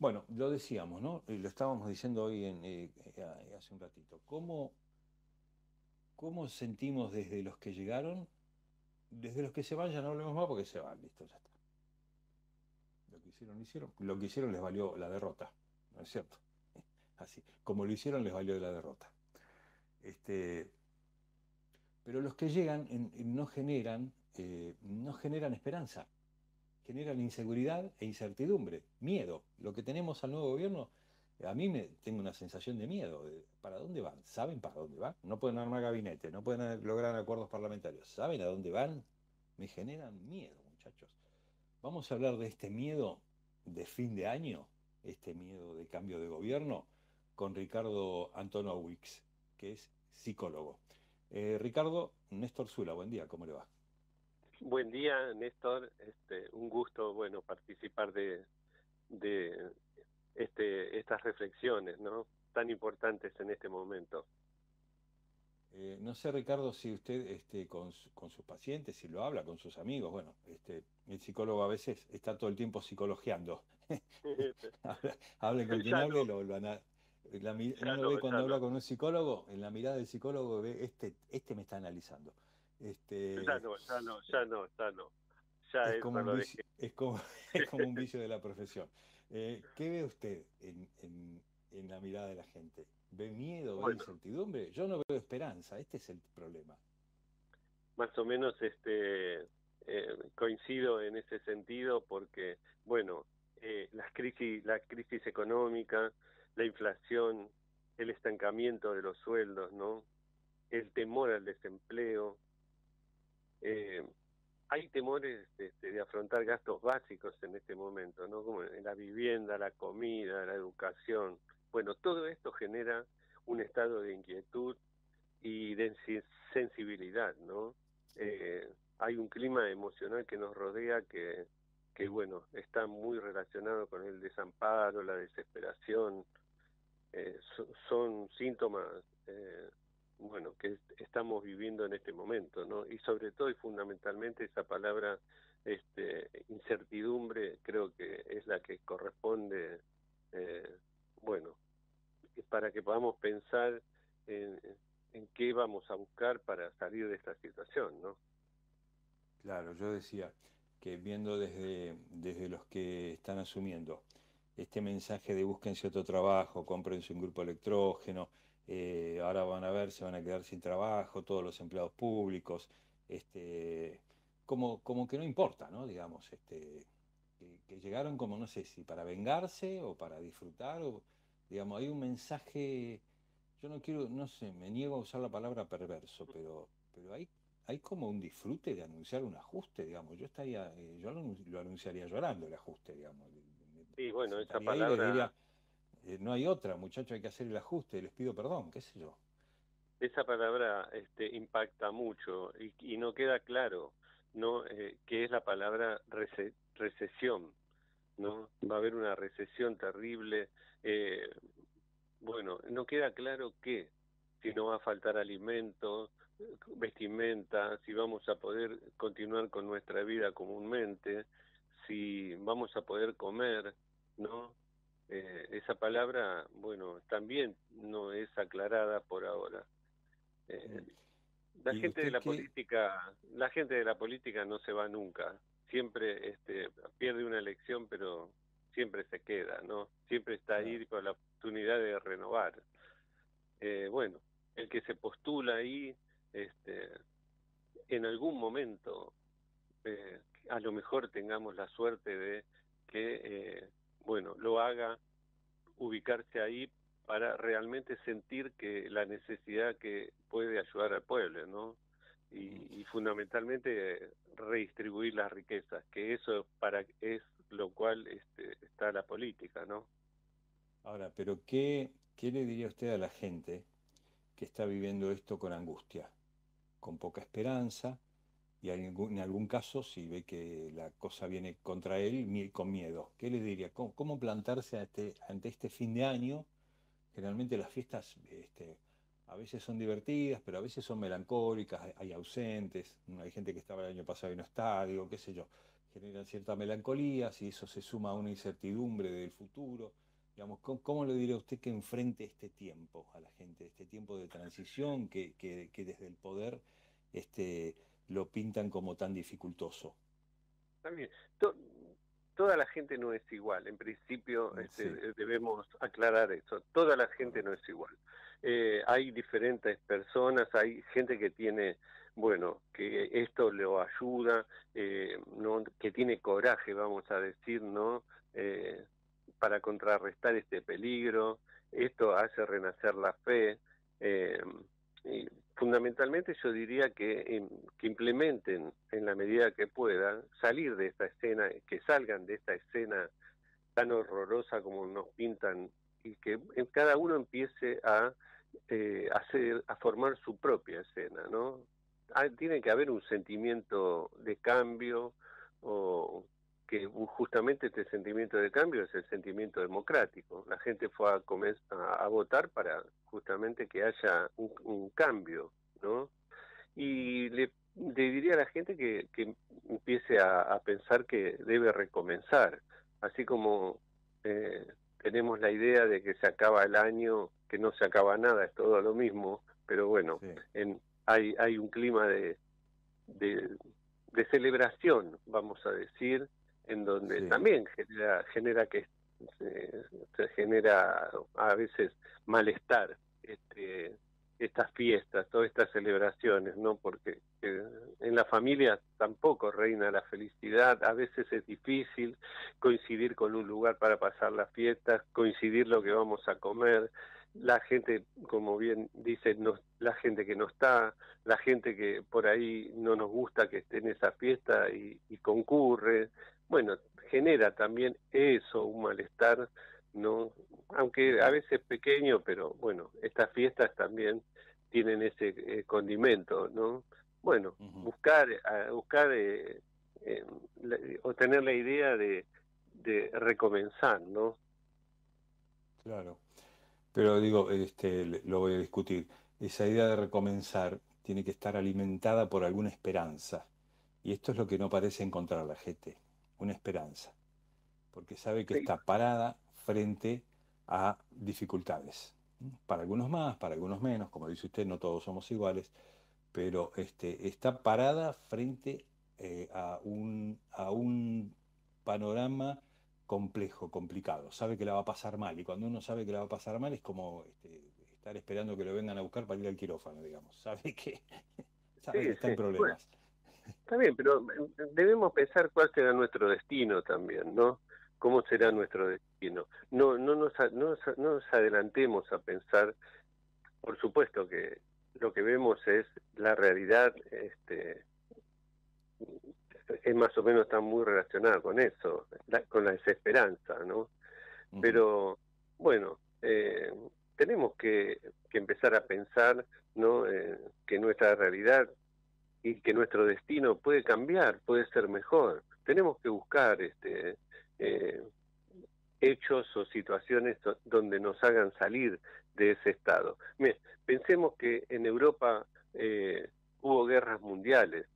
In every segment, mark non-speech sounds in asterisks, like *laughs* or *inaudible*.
Bueno, lo decíamos, ¿no? Y lo estábamos diciendo hoy en, eh, eh, hace un ratito. ¿Cómo, ¿Cómo sentimos desde los que llegaron? Desde los que se van ya no hablemos más porque se van, listo, ya está. Lo que hicieron, lo hicieron. Lo que hicieron les valió la derrota, ¿no es cierto? *laughs* Así. Como lo hicieron les valió la derrota. Este, pero los que llegan no generan, eh, no generan esperanza generan inseguridad e incertidumbre, miedo. Lo que tenemos al nuevo gobierno, a mí me tengo una sensación de miedo. ¿Para dónde van? ¿Saben para dónde van? No pueden armar gabinete, no pueden lograr acuerdos parlamentarios. ¿Saben a dónde van? Me generan miedo, muchachos. Vamos a hablar de este miedo de fin de año, este miedo de cambio de gobierno, con Ricardo Antonowicz, que es psicólogo. Eh, Ricardo, Néstor Zula, buen día, ¿cómo le va? Buen día, Néstor. Este, un gusto, bueno, participar de, de este, estas reflexiones, ¿no? Tan importantes en este momento. Eh, no sé, Ricardo, si usted este, con, con, sus pacientes, si lo habla con sus amigos, bueno, este, el psicólogo a veces está todo el tiempo psicologiando. *laughs* hable con quien hable, lo, lo la, ve cuando habla con un psicólogo, en la mirada del psicólogo ve, este, este me está analizando. Este, ya no, ya no, ya no, ya no. es, como un *laughs* vicio, es, como, un vicio de la profesión. Eh, ¿Qué ve usted en, en, la mirada de la gente? ¿Ve miedo, ve incertidumbre? Yo no veo esperanza, este es el problema. Más o menos este eh, coincido en ese sentido porque, bueno, eh, las crisis, la crisis económica, la inflación, el estancamiento de los sueldos, ¿no? El temor al desempleo, eh, hay temores este, de afrontar gastos básicos en este momento, ¿no? Como en la vivienda, la comida, la educación. Bueno, todo esto genera un estado de inquietud y de sensibilidad, ¿no? Eh, hay un clima emocional que nos rodea que, que, bueno, está muy relacionado con el desamparo, la desesperación. Eh, son síntomas eh, bueno, que estamos viviendo en este momento, ¿no? Y sobre todo y fundamentalmente esa palabra este, incertidumbre creo que es la que corresponde, eh, bueno, para que podamos pensar en, en, qué vamos a buscar para salir de esta situación, ¿no? Claro, yo decía que viendo desde, desde los que están asumiendo este mensaje de búsquense otro trabajo, cómprense un grupo electrógeno, eh, ahora van a ver, se van a quedar sin trabajo, todos los empleados públicos, este, como, como que no importa, ¿no? Digamos, este, que, llegaron como, no sé si para vengarse o para disfrutar, o, digamos, hay un mensaje, yo no quiero, no sé, me niego a usar la palabra perverso, pero, pero hay, hay como un disfrute de anunciar un ajuste, digamos, yo estaría, eh, yo lo, anunciaría llorando el ajuste, digamos. Sí, bueno, esa palabra... Eh, no hay otra, muchachos, hay que hacer el ajuste, les pido perdón, qué sé yo. Esa palabra este, impacta mucho y, no queda claro no eh, qué es la palabra recesión. ¿no? Va a haber una recesión terrible. Eh, bueno, no queda claro qué, si no va a faltar alimento, vestimenta, si vamos a poder continuar con nuestra vida comúnmente, si vamos a poder comer, ¿no? Eh, esa palabra, bueno, también no es aclarada por ahora. Eh, mm. la gente de la política, la gente de la política no se va nunca. Siempre este, pierde una elección, pero siempre se queda, ¿no? Siempre está ahí con la oportunidad de renovar. Eh, bueno, el que se postula ahí, este, en algún momento, a lo mejor tengamos la suerte de que bueno, lo haga ubicarse ahí para realmente sentir que la necesidad que puede ayudar al pueblo, ¿no? Y, fundamentalmente redistribuir las riquezas, que eso para es lo cual este, está la política, ¿no? Ahora, pero ¿qué, ¿qué le diría usted a la gente que está viviendo esto con angustia, con poca esperanza, y en algún caso, si ve que la cosa viene contra él, con miedo. ¿Qué le diría? ¿Cómo, plantarse este, ante este fin de año? Generalmente las fiestas este, a veces son divertidas, pero a veces son melancólicas, hay ausentes, hay gente que estaba el año pasado y no está, digo, qué sé yo. generan cierta melancolía, si eso se suma a una incertidumbre del futuro. Digamos, ¿cómo, le diría usted que enfrente este tiempo a la gente, este tiempo de transición que, que, desde el poder este, lo pintan como tan dificultoso? También, toda la gente no es igual, en principio este, debemos aclarar eso, toda la gente no es igual. Eh, hay diferentes personas, hay gente que tiene bueno, que esto lo ayuda, eh, ¿no? que tiene coraje, vamos a decir, ¿no? Eh, para contrarrestar este peligro, esto hace renacer la fe, eh, y fundamentalmente yo diría que, que implementen en la medida que puedan salir de esta escena, que salgan de esta escena tan horrorosa como nos pintan y que cada uno empiece a hacer a formar su propia escena, ¿no? tiene que haber un sentimiento de cambio o que justamente este sentimiento de cambio es el sentimiento democrático. La gente fue a, a, votar para justamente que haya un, cambio, ¿no? Y le, diría a la gente que, empiece a, pensar que debe recomenzar, así como eh, tenemos la idea de que se acaba el año, que no se acaba nada, es todo lo mismo, pero bueno, en, hay, hay un clima de, de, celebración, vamos a decir, en donde también genera, genera que se, genera a veces malestar este, estas fiestas, todas estas celebraciones, ¿no? Porque eh, en la familia tampoco reina la felicidad, a veces es difícil coincidir con un lugar para pasar las fiestas, coincidir lo que vamos a comer, la gente, como bien dice, no, la gente que no está, la gente que por ahí no nos gusta que esté en esa fiesta y, concurre, bueno, genera también eso, un malestar, ¿no? Aunque a veces pequeño, pero bueno, estas fiestas también tienen ese eh, condimento, ¿no? Bueno, buscar, buscar eh, eh, o tener la idea de, de recomenzar, ¿no? Claro. Pero digo, este, lo voy a discutir. Esa idea de recomenzar tiene que estar alimentada por alguna esperanza. Y esto es lo que no parece encontrar la gente, una esperanza. Porque sabe que está parada frente a dificultades. Para algunos más, para algunos menos, como dice usted, no todos somos iguales, pero este, está parada frente eh, a, un, a un panorama complejo, complicado, sabe que la va a pasar mal y cuando uno sabe que la va a pasar mal es como este, estar esperando que lo vengan a buscar para ir al quirófano, digamos, sabe que, *laughs* sabe está en problemas. Está bien, pero eh, debemos pensar cuál será nuestro destino también, ¿no? ¿Cómo será nuestro destino? No, no, nos, no, no nos adelantemos a pensar, por supuesto que lo que vemos es la realidad este, es más o menos está muy relacionada con eso, con la desesperanza, ¿no? Pero bueno, eh, tenemos que, empezar a pensar, ¿no? Eh, que nuestra realidad y que nuestro destino puede cambiar, puede ser mejor. Tenemos que buscar este, eh, hechos o situaciones donde nos hagan salir de ese estado. pensemos que en Europa hubo guerras mundiales,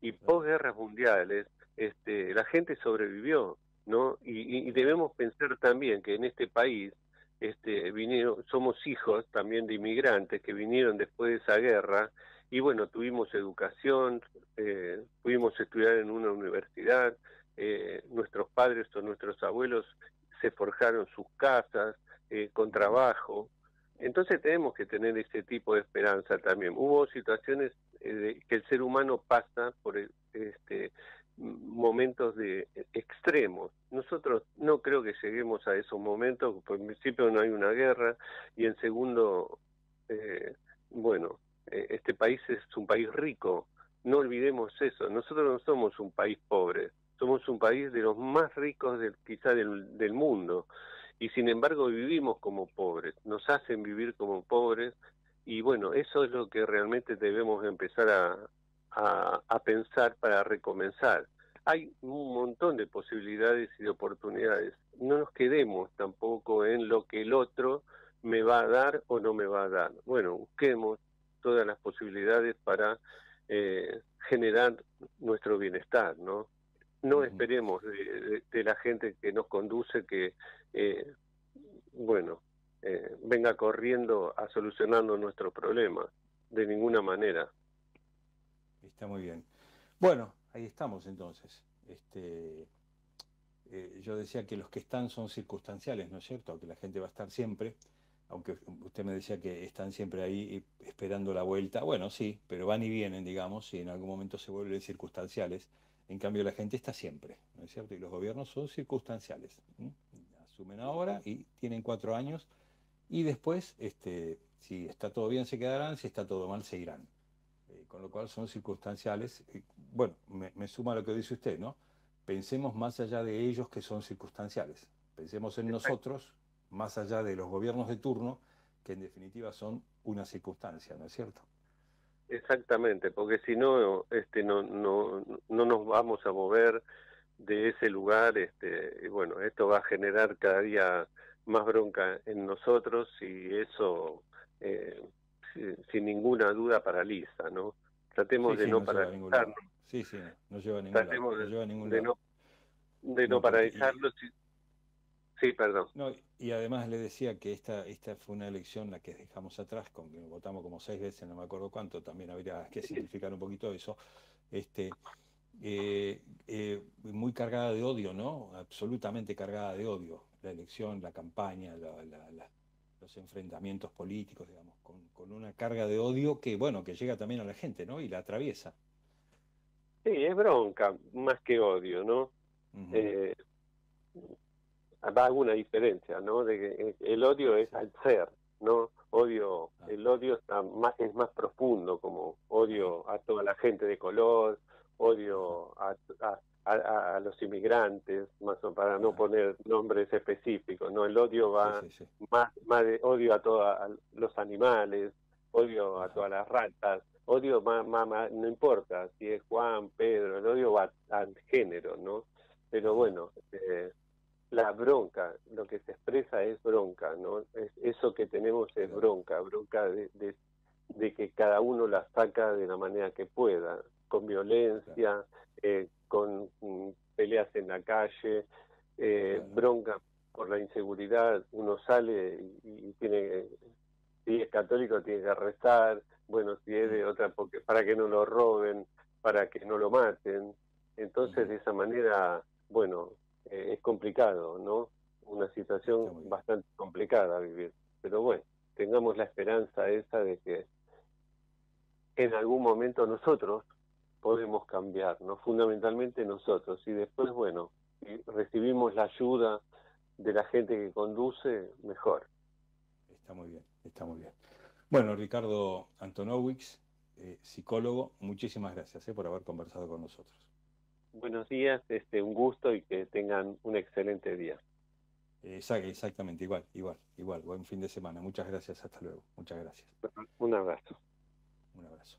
y posguerras mundiales este, la gente sobrevivió, ¿no? Y, debemos pensar también que en este país este, vinieron, somos hijos también de inmigrantes que vinieron después de esa guerra y bueno, tuvimos educación, eh, pudimos estudiar en una universidad, eh, nuestros padres o nuestros abuelos se forjaron sus casas eh, con trabajo. Entonces tenemos que tener ese tipo de esperanza también. Hubo situaciones eh, que el ser humano pasa por este, momentos de extremos. Nosotros no creo que lleguemos a esos momentos, porque en principio no hay una guerra y en segundo, bueno, este país es un país rico, no olvidemos eso, nosotros no somos un país pobre, somos un país de los más ricos del, quizá del, mundo y sin embargo vivimos como pobres, nos hacen vivir como pobres y bueno, eso es lo que realmente debemos empezar a, pensar para recomenzar. Hay un montón de posibilidades y de oportunidades. No nos quedemos tampoco en lo que el otro me va a dar o no me va a dar. Bueno, busquemos todas las posibilidades para eh, generar nuestro bienestar, ¿no? no esperemos de, la gente que nos conduce que, eh, bueno, eh, venga corriendo a solucionando nuestros problemas, de ninguna manera. Está muy bien. Bueno, ahí estamos entonces. Este, eh, yo decía que los que están son circunstanciales, ¿no es cierto? Que la gente va a estar siempre, aunque usted me decía que están siempre ahí esperando la vuelta. Bueno, sí, pero van y vienen, digamos, y en algún momento se vuelven circunstanciales. En cambio, la gente está siempre, ¿no es cierto? Y los gobiernos son circunstanciales. Asumen ahora y tienen cuatro años y después, este, si está todo bien, se quedarán, si está todo mal, se irán. Eh, con lo cual son circunstanciales. bueno, me, me suma lo que dice usted, ¿no? pensemos más allá de ellos que son circunstanciales. Pensemos en nosotros, más allá de los gobiernos de turno, que en definitiva son una circunstancia, ¿no es cierto? Exactamente, porque si no, este, no, no, no nos vamos a mover de ese lugar, este, y bueno, esto va a generar cada día más bronca en nosotros y eso, eh, sin, ninguna duda, paraliza, ¿no? Tratemos de no paralizarnos Sí, sí, no lleva a ningún lado. No lleva a ningún de, no, de no, paralizarlo. Sí, perdón. No, y además le decía que esta, esta fue una elección la que dejamos atrás, con que votamos como seis veces, no me acuerdo cuánto, también habría que significar un poquito eso. Este, eh, eh, muy cargada de odio, ¿no? Absolutamente cargada de odio. La elección, la campaña, los enfrentamientos políticos, digamos, con, con, una carga de odio que, bueno, que llega también a la gente, ¿no? Y la atraviesa. Sí, es bronca, más que odio, ¿no? eh, va alguna diferencia, ¿no? De que eh, el odio es al ser, ¿no? Odio, ah. el odio está más, es más profundo, como odio a toda la gente de color, odio a, a, a, los inmigrantes, más o para no poner nombres específicos, ¿no? El odio va más, más de odio a todos los animales, odio a todas las ratas, odio más, no importa si es Juan, Pedro, el odio va al género, ¿no? Pero bueno, eh, la bronca, lo que se expresa es bronca, ¿no? Es, eso que tenemos es bronca, bronca de, de, que cada uno la saca de la manera que pueda, con violencia, eh, con mm, peleas en la calle, eh, bronca por la inseguridad, uno sale y, y tiene, si es católico tiene que rezar, bueno, si es de otra, porque para que no lo roben, para que no lo maten. Entonces, de esa manera, bueno, eh, es complicado, ¿no? Una situación bastante complicada vivir. Pero bueno, tengamos la esperanza esa de que en algún momento nosotros podemos cambiar, ¿no? Fundamentalmente nosotros. Y después, bueno, si recibimos la ayuda de la gente que conduce, mejor. Está muy bien, está muy bien. Bueno, Ricardo Antonowicz, eh, psicólogo, muchísimas gracias eh, por haber conversado con nosotros. Buenos días, este, un gusto y que tengan un excelente día. exactamente, igual, igual, igual. Buen fin de semana. Muchas gracias, hasta luego. Muchas gracias. Un abrazo. Un abrazo.